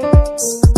place.